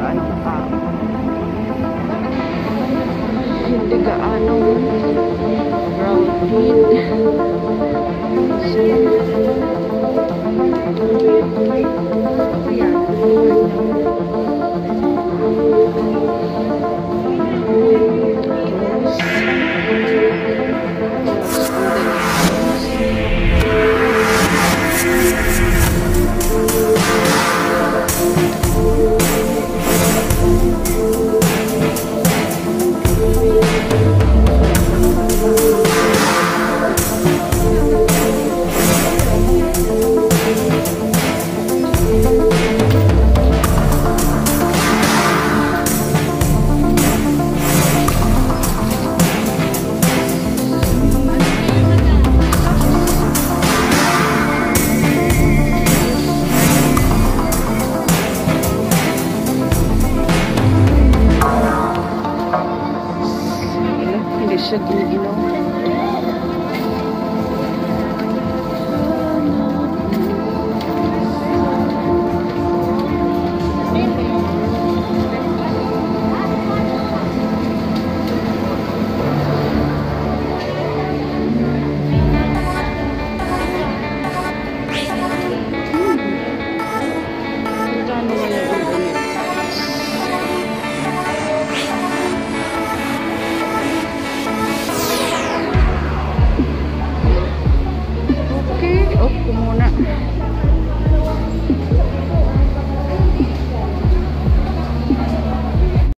worldwide wala gaanong tao hindi